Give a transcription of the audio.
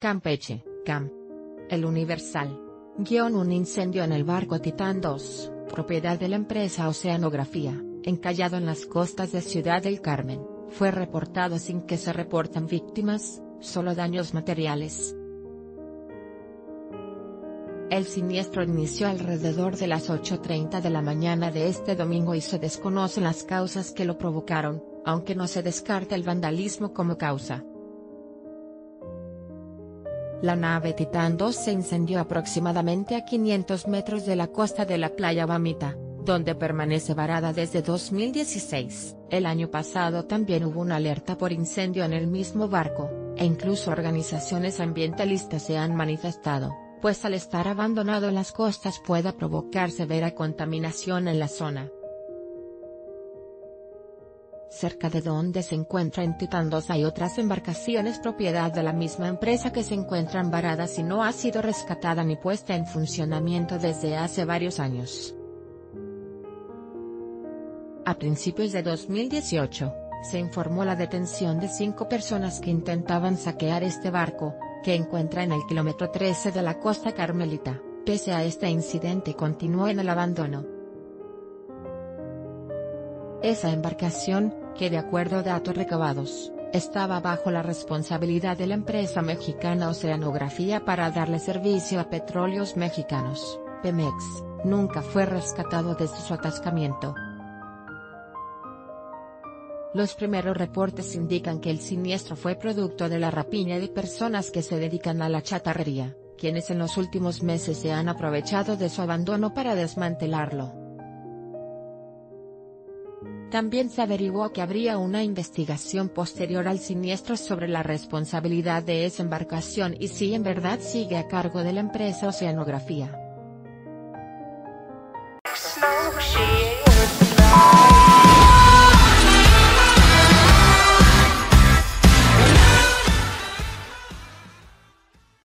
Campeche, Cam. El Universal. Guión un incendio en el barco Titán 2, propiedad de la empresa Oceanografía, encallado en las costas de Ciudad del Carmen, fue reportado sin que se reporten víctimas, solo daños materiales. El siniestro inició alrededor de las 8.30 de la mañana de este domingo y se desconocen las causas que lo provocaron, aunque no se descarta el vandalismo como causa. La nave Titán 2 se incendió aproximadamente a 500 metros de la costa de la playa Bamita, donde permanece varada desde 2016. El año pasado también hubo una alerta por incendio en el mismo barco, e incluso organizaciones ambientalistas se han manifestado, pues al estar abandonado en las costas puede provocar severa contaminación en la zona. Cerca de donde se encuentra en Titán 2 hay otras embarcaciones propiedad de la misma empresa que se encuentran varadas y no ha sido rescatada ni puesta en funcionamiento desde hace varios años. A principios de 2018, se informó la detención de cinco personas que intentaban saquear este barco, que encuentra en el kilómetro 13 de la costa carmelita, pese a este incidente continuó en el abandono. Esa embarcación, que de acuerdo a datos recabados, estaba bajo la responsabilidad de la empresa mexicana Oceanografía para darle servicio a petróleos mexicanos, Pemex, nunca fue rescatado desde su atascamiento. Los primeros reportes indican que el siniestro fue producto de la rapiña de personas que se dedican a la chatarrería, quienes en los últimos meses se han aprovechado de su abandono para desmantelarlo. También se averiguó que habría una investigación posterior al siniestro sobre la responsabilidad de esa embarcación y si en verdad sigue a cargo de la empresa Oceanografía.